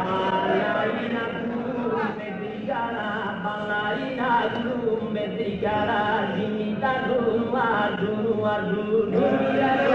Balaina medigara, balaina medigara, dimita dulu adu adu,